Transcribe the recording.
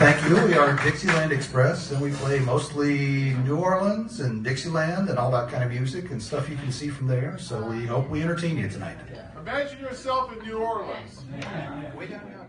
Thank you. We are Dixieland Express, and we play mostly New Orleans and Dixieland and all that kind of music and stuff you can see from there. So we hope we entertain you tonight. Imagine yourself in New Orleans. Way down.